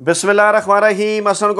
बिस्मिल्लाम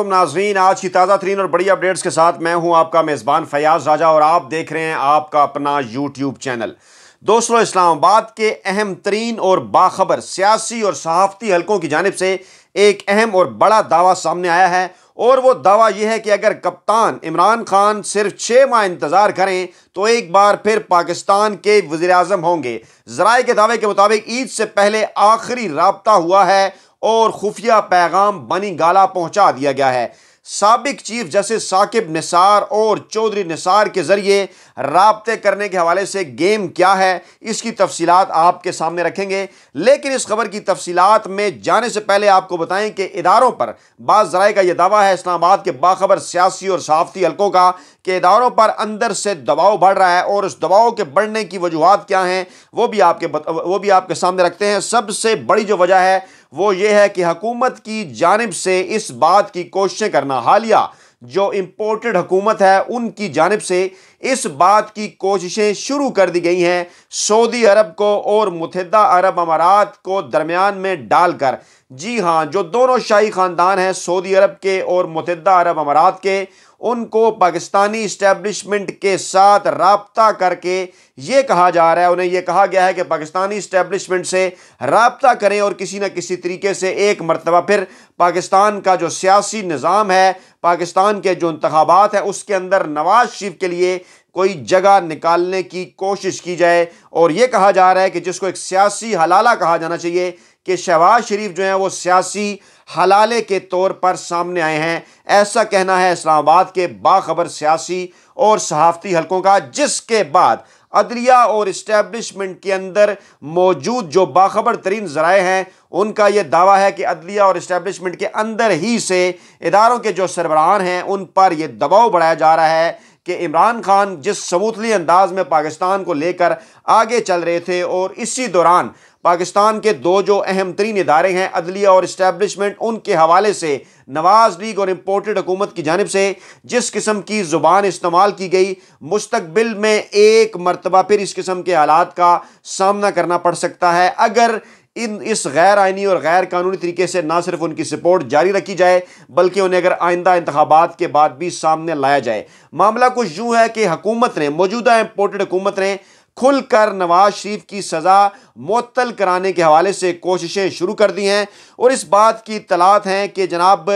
नाजरीन। आज की ताज़ा तरीन और बड़ी अपडेट्स के साथ मैं हूँ आपका मेज़बान फयाज राजा और आप देख रहे हैं आपका अपना यूट्यूब चैनल। दोस्तों, इस्लामाबाद के अहम तरीन और बाखबर सियासी और सहाफ़ती हलकों की जानब से एक अहम और बड़ा दावा सामने आया है और वो दावा यह है कि अगर कप्तान इमरान खान सिर्फ़ छः माह इंतज़ार करें तो एक बार फिर पाकिस्तान के वज़ी अजम होंगे। जराए के दावे के मुताबिक ईद से पहले आखिरी रबता हुआ है और खुफिया पैगाम बनी गाला पहुँचा दिया गया है। सबक चीफ जस्टिस साकिब निसार और चौधरी निसार के ज़रिए रबते करने के हवाले से गेम क्या है, इसकी तफसीलात आपके सामने रखेंगे। लेकिन इस खबर की तफसीलात में जाने से पहले आपको बताएँ कि इदारों पर बाज़ का यह दावा है, इस्लामाबाद के बाखबर सियासी और सहाफ़ती हलकों का, कि इदारों पर अंदर से दबाव बढ़ रहा है और उस दबाव के बढ़ने की वजूहत क्या हैं, वो भी आपके वो भी आपके सामने रखते हैं। सबसे बड़ी जो वजह है वो ये है कि हकूमत की जानब से इस बात की कोशिशें करना हालिया, जो इम्पोर्टेड हकूमत है, उनकी जानब से इस बात की कोशिशें शुरू कर दी गई हैं सऊदी अरब को और मुतहदा अरब अमारात को दरमियान में डालकर। जी हाँ जो दोनों शाही ख़ानदान हैं, सऊदी अरब के और मुतहदा अरब अमारात के, उनको पाकिस्तानी इस्टेब्लिशमेंट के साथ रबता करके ये कहा जा रहा है, उन्हें यह कहा गया है कि पाकिस्तानी इस्टेब्लिशमेंट से रबता करें और किसी न किसी तरीके से एक मरतबा। फिर पाकिस्तान का जो सियासी निज़ाम है, पाकिस्तान के जो इंतबात हैं, उसके अंदर नवाज़ शरीफ के लिए कोई जगह निकालने की कोशिश की जाए। और ये कहा जा रहा है कि जिसको एक सियासी हलाला कहा जाना चाहिए कि शहबाज शरीफ जो हैं वो सियासी हलाले के तौर पर सामने आए हैं। ऐसा कहना है इस्लामाबाद के बाखबर सियासी और सहाफ़ती हलकों का, जिसके बाद अदलिया और इस्टेबलिशमेंट के अंदर मौजूद जो बाखबर तरीन ज़राए हैं, उनका यह दावा है कि अदलिया और इस्टेब्लिशमेंट के अंदर ही से इदारों के जो सरबराहान हैं, उन पर यह दबाव बढ़ाया जा रहा है कि इमरान खान जिस सबूतली अंदाज में पाकिस्तान को लेकर आगे चल रहे थे और इसी दौरान पाकिस्तान के दो जो अहम तरीन इदारे हैं, अदलिया और इस्टेब्लिशमेंट उनके हवाले से नवाज़ लीग और इम्पोर्टेड हुकूमत की जानब से जिस किस्म की ज़ुबान इस्तेमाल की गई मुस्तबिल में एक मरतबा फिर इस किस्म के हालात का सामना करना पड़ सकता है। अगर इन, इस गैर आइनी और गैर कानूनी तरीके से ना सिर्फ़ उनकी सपोर्ट जारी रखी जाए, बल्कि उन्हें अगर आइंदा इंतबात के बाद भी सामने लाया जाए। मामला कुछ यूँ है कि हुकूमत ने, मौजूदा इम्पोर्टेड हुकूमत ने खुलकर नवाज़ शरीफ की सज़ा मुतल कराने के हवाले से कोशिशें शुरू कर दी हैं और इस बात की तलात हैं कि जनाब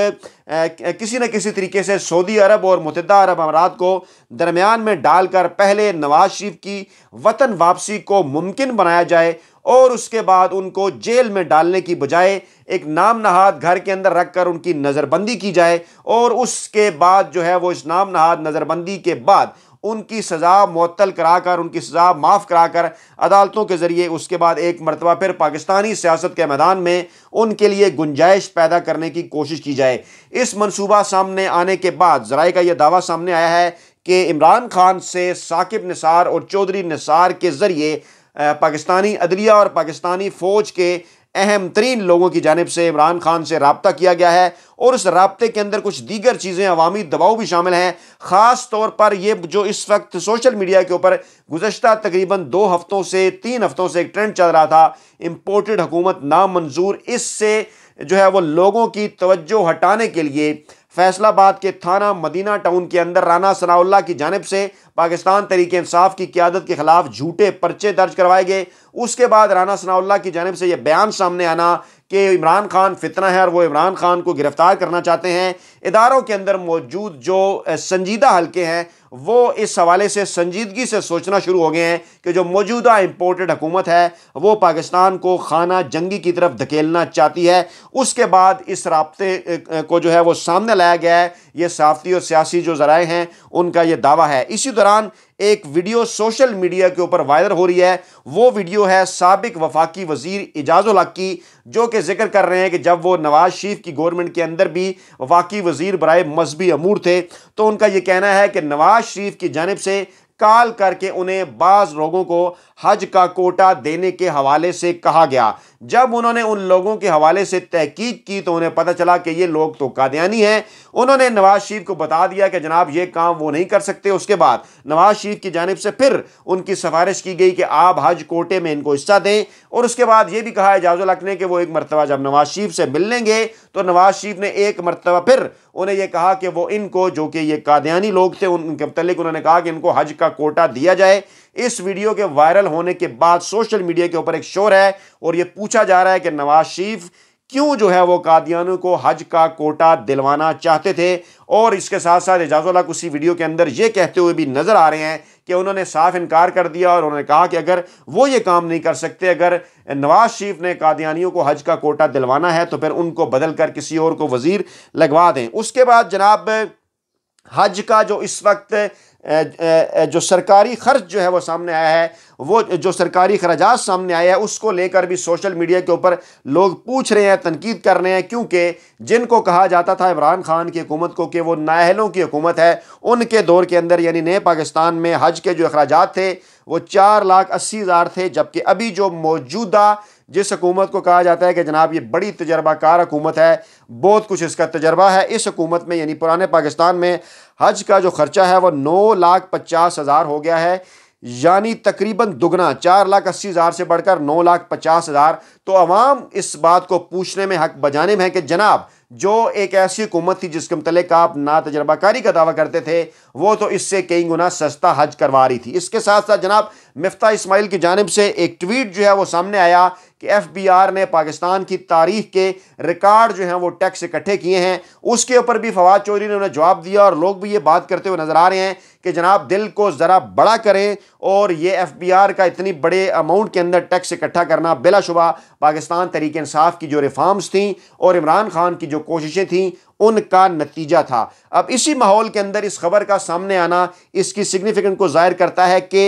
किसी न किसी तरीके से सऊदी अरब और मुतदा अरब अमारात को दरमियान में डालकर पहले नवाज़ शरीफ की वतन वापसी को मुमकिन बनाया जाए और उसके बाद उनको जेल में डालने की बजाय एक नाम नहाद घर के अंदर रखकर उनकी नज़रबंदी की जाए और उसके बाद जो है वो इस नाम नहाद नज़रबंदी के बाद उनकी सज़ा मअतल कराकर, उनकी सज़ा माफ़ कराकर अदालतों के ज़रिए उसके बाद एक मरतबा फिर पाकिस्तानी सियासत के मैदान में उनके लिए गुंजाइश पैदा करने की कोशिश की जाए। इस मनसूबा सामने आने के बाद जराए का यह दावा सामने आया है कि इमरान खान से साकिब निसार और चौधरी निसार के ज़रिए पाकिस्तानी अदलिया और पाकिस्तानी फ़ौज के अहम तरीन लोगों की जानब से इमरान खान से रबता किया गया है और उस रबते के अंदर कुछ दीगर चीज़ें, अवामी दबाव भी शामिल हैं। ख़ास तौर पर यह जो इस वक्त सोशल मीडिया के ऊपर गुजशत तकरीबन दो हफ्तों से, तीन हफ्तों से एक ट्रेंड चल रहा था इम्पोर्टेड हुकूमत नामंजूर, इससे जो है वो लोगों की तवज्जो हटाने के लिए फैसलाबाद के थाना मदीना टाउन के अंदर राना सनाउल्ला की जानब से पाकिस्तान तरीके इंसाफ की क्यादत के खिलाफ झूठे पर्चे दर्ज करवाए गए। उसके बाद राना सनाउल्ला की जानब से यह बयान सामने आना कि इमरान खान फितना है और वो इमरान खान को गिरफ़्तार करना चाहते हैं। इदारों के अंदर मौजूद जो संजीदा हल्के हैं वो इस हवाले से संजीदगी से सोचना शुरू हो गए हैं कि जो मौजूदा इम्पोर्टेड हुकूमत है, वो पाकिस्तान को खाना जंगी की तरफ़ धकेलना चाहती है। उसके बाद इस रबते को जो है वो सामने लाया गया है। ये सहाफ़ती और सियासी जो ज़राए हैं, उनका ये दावा है। इसी दौरान एक वीडियो सोशल मीडिया के ऊपर वायरल हो रही है। वो वीडियो है सबक वफाकी वज़ीर इजाजुल की, जो कि ज़िक्र कर रहे हैं कि जब वो नवाज़ शरीफ की गवर्नमेंट के अंदर भी वफाकी वज़ीर बरए मजहबी अमूर थे तो उनका ये कहना है कि नवाज़ शरीफ की जानब से काल करके उन्हें बाज़ लोगों को हज का कोटा देने के हवाले से कहा गया। जब उन्होंने उन लोगों के हवाले से तहकीक की तो उन्हें पता चला कि ये लोग तो कादयानी हैं। उन्होंने नवाज़ शरीफ को बता दिया कि जनाब, ये काम वो नहीं कर सकते। उसके बाद नवाज़ शरीफ की जानब से फिर उनकी सिफारिश की गई कि आप हज कोटे में इनको हिस्सा दें। और उसके बाद ये भी कहा एजाजुल हक ने कि वो एक मरतबा, जब नवाज़ शरीफ से मिल लेंगे तो नवाज़ शरीफ ने एक मरतबा फिर उन्हें यह कहा कि वो इनको, जो कि ये कादयानी लोग थे उनके मतलब उन्होंने कहा कि इनको हज का कोटा दिया जाए। इस वीडियो के वायरल होने के बाद सोशल मीडिया के ऊपर एक शोर है और ये पूछा जा रहा है कि नवाज़ शरीफ क्यों जो है वो कादियानों को हज का कोटा दिलवाना चाहते थे? और इसके साथ साथ एजाजुल्ला उसी वीडियो के अंदर ये कहते हुए भी नज़र आ रहे हैं कि उन्होंने साफ़ इनकार कर दिया और उन्होंने कहा कि अगर वो ये काम नहीं कर सकते, अगर नवाज़ शरीफ ने कादियानियों को हज का कोटा दिलवाना है तो फिर उनको बदल कर किसी और को वज़ीर लगवा दें। उसके बाद जनाब, हज का जो इस वक्त जो सरकारी खर्च जो है वो सामने आया है, वो जो सरकारी खराज सामने आया है, उसको लेकर भी सोशल मीडिया के ऊपर लोग पूछ रहे हैं, तनकीद कर रहे हैं, क्योंकि जिनको कहा जाता था इमरान खान की हुकूमत को कि वो नाहलों की हुकूमत है, उनके दौर के अंदर यानी नए पाकिस्तान में हज के जो अखराज थे, वो चार लाख अस्सी हज़ार थे, जबकि अभी जो मौजूदा जिस हुकूमत को कहा जाता है कि जनाब ये बड़ी तजर्बाकार हुकूमत है, बहुत कुछ इसका तजर्बा है। इस हुकूमत में, यानी पुराने पाकिस्तान में, हज का जो खर्चा है वह नौ लाख पचास हज़ार हो गया है। यानी तकरीबन दुगना, चार लाख अस्सी हज़ार से बढ़कर नौ लाख पचास हज़ार। तो अवाम इस बात को पूछने में हक बजाने में है कि जनाब, जो एक ऐसी हुकूमत थी जिसके मतलब आप ना तजर्बाकारी का दावा करते थे, वो तो इससे कई गुना सस्ता हज करवा रही थी। इसके साथ साथ जनाब, मफ्ता इसमाइल की जानब से एक ट्वीट जो है वो सामने आया कि एफ़ बी आर ने पाकिस्तान की तारीख के रिकॉर्ड जो हैं वो टैक्स इकट्ठे किए हैं। उसके ऊपर भी फवाद चौधरी ने उन्हें जवाब दिया और लोग भी ये बात करते हुए नज़र आ रहे हैं कि जनाब दिल को ज़रा बड़ा करें और ये एफ़ बी आर का इतनी बड़े अमाउंट के अंदर टैक्स इकट्ठा करना बिलाशुबा पाकिस्तान तरीके इंसाफ की जो रिफॉर्म्स थी और इमरान खान की जो कोशिशें थी, उनका नतीजा था। अब इसी माहौल के अंदर इस खबर का सामने आना इसकी सिग्निफिकेंट को ज़ाहिर करता है कि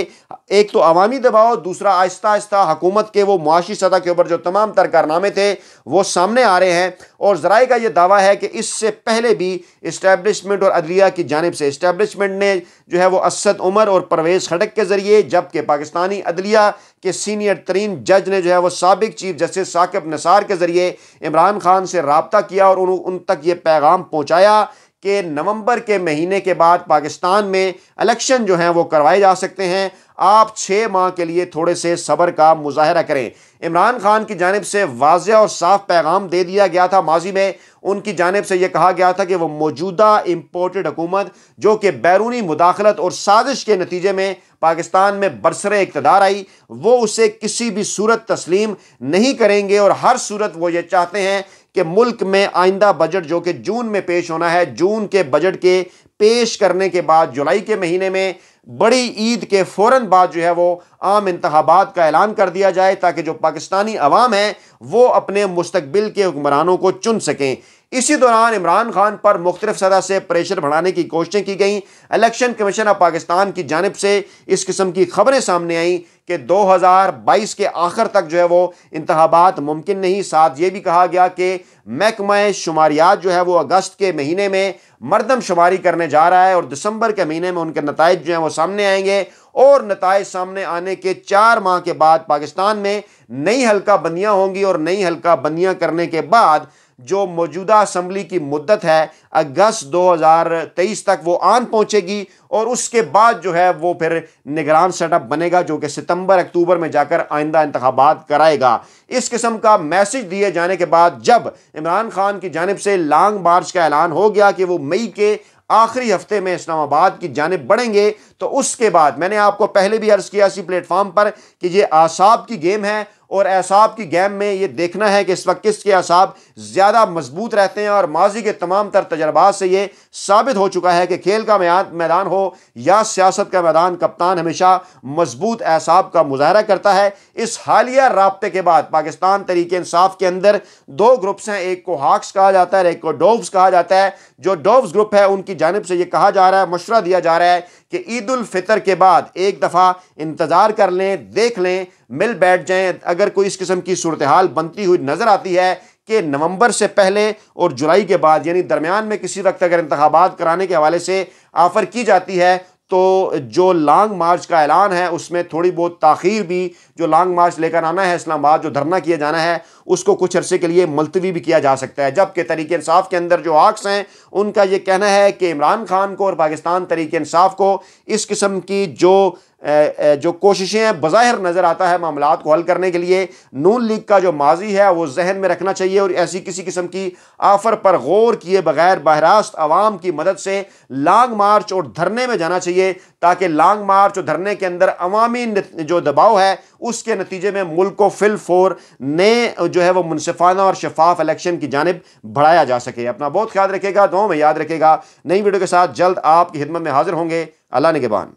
एक तो अवामी दबाव, दूसरा आहिस्ता आहिस्ता हुकूमत के वो मुआशी सतह के ऊपर जो तमाम तर कारनामे थे, वो सामने आ रहे हैं। और जराए का ये दावा है कि इससे पहले भी इस्टेब्लिशमेंट और अदलिया की जानब से इस्टेब्लिशमेंट ने जो है वो असद उमर और परवेज़ खड़क के ज़रिए जबकि पाकिस्तानी अदलिया के सीनियर तरीन जज ने जो है वो सबक चीफ जस्टिस साकिब नसार के ज़रिए इमरान खान से रबता किया और उन, उन तक ये पैगाम पहुँचाया कि नवंबर के महीने के बाद पाकिस्तान में इलेक्शन जो हैं वो करवाए जा सकते हैं। आप छः माह के लिए थोड़े से सब्र का मुजाहरा करें। इमरान खान की जानब से वाज और साफ़ पैगाम दे दिया गया था माजी में। उनकी जानब से यह कहा गया था कि वह मौजूदा इम्पोर्टेड हुकूमत, जो कि बैरूनी मुदाखलत और साजिश के नतीजे में पाकिस्तान में बरसर इकतदार आई, वो उसे किसी भी सूरत तस्लीम नहीं करेंगे और हर सूरत वो ये चाहते हैं कि मुल्क में आइंदा बजट जो कि जून में पेश होना है, जून के बजट के पेश करने के बाद जुलाई के महीने में बड़ी ईद के फ़ौरन बाद जो है वो आम इंतबात का ऐलान कर दिया जाए ताकि जो पाकिस्तानी अवाम है वो अपने मुस्तबिल के हुक्मरानों को चुन सकें। इसी दौरान इमरान खान पर मुख्तलिफ़ सतह से प्रेशर बढ़ाने की कोशिशें की गई। इलेक्शन कमीशन ऑफ़ पाकिस्तान की जानब से इस किस्म की खबरें सामने आई कि 2022 के आखिर तक जो है वो इंतबात मुमकिन नहीं। साथ ये भी कहा गया कि महकमा शुमारियात जो है वो अगस्त के महीने में मरदम शुमारी करने जा रहा है और दिसंबर के महीने में उनके नतज जो हैं वो सामने आएँगे। और नतज सामने आने के चार माह के बाद पाकिस्तान में नई हल्का बंदियाँ होंगी और नई हल्का बंदियाँ करने के बाद जो मौजूदा असम्बली की मुद्दत है, अगस्त 2023 तक वो आन पहुंचेगी और उसके बाद जो है वो फिर निगरान सेटअप बनेगा जो कि सितंबर, अक्टूबर में जाकर आइंदा इंतबात कराएगा। इस किस्म का मैसेज दिए जाने के बाद जब इमरान खान की जानब से लॉन्ग मार्च का ऐलान हो गया कि वो मई के आखिरी हफ़्ते में इस्लामाबाद की जानब बढ़ेंगे। तो उसके बाद मैंने आपको पहले भी अर्ज़ किया इसी प्लेटफॉर्म पर कि ये आसाब की गेम है और एसाब की गेम में ये देखना है कि इस वक्त किसके असाब ज़्यादा मज़बूत रहते हैं और माजी के तमाम तर तजर्बात से ये साबित हो चुका है कि खेल का मैदान हो या सियासत का मैदान, कप्तान हमेशा मज़बूत एसाब का मुजाहरा करता है। इस हालिया रबते के बाद पाकिस्तान तरीके इंसाफ के अंदर दो ग्रुप्स हैं। एक को हाक्स कहा जाता है और एक को डोव्स कहा जाता है। जो डोव्स ग्रुप है, उनकी जानब से ये कहा जा रहा है मशरा दिया जा रहा है कि ईद फितर के बाद एक दफ़ा इंतज़ार कर लें, देख लें, मिल बैठ जाएँ। अगर कोई इस किस्म की सूरत हाल बनती हुई नज़र आती है कि नवंबर से पहले और जुलाई के बाद, यानी दरमियान में किसी वक्त अगर इंतबात कराने के हवाले से ऑफ़र की जाती है तो जो लॉन्ग मार्च का ऐलान है, उसमें थोड़ी बहुत ताखीर भी जो लॉन्ग मार्च लेकर आना है, इस्लामाबाद, जो धरना किया जाना है, उसको कुछ अरसे के लिए मुलतवी भी किया जा सकता है। जबकि तरीक इंसाफ के अंदर जो आक्स हैं, उनका ये कहना है कि इमरान खान को और पाकिस्तान तरीक इंसाफ को इस किस्म की जो जो कोशिशें हैं, बज़ाहिर नज़र आता है मामला को हल करने के लिए, नून लीग का जो माजी है, वो जहन में रखना चाहिए और ऐसी किसी किस्म की आफर पर गौर किए बगैर बहरास्त आवाम की मदद से लॉन्ग मार्च और धरने में जाना चाहिए, ताकि लॉन्ग मार्च और धरने के अंदर अवामी जो दबाव है, उसके नतीजे में मुल्क को फिल फोर नए जो है वो मुनफाना और शफाफ इलेक्शन की जानब बढ़ाया जा सके। अपना बहुत ख्याल रखेगा दो में याद रखेगा। नई वीडियो के साथ जल्द आपकी खिदमत में हाजिर होंगे। अल्लाह ने के बान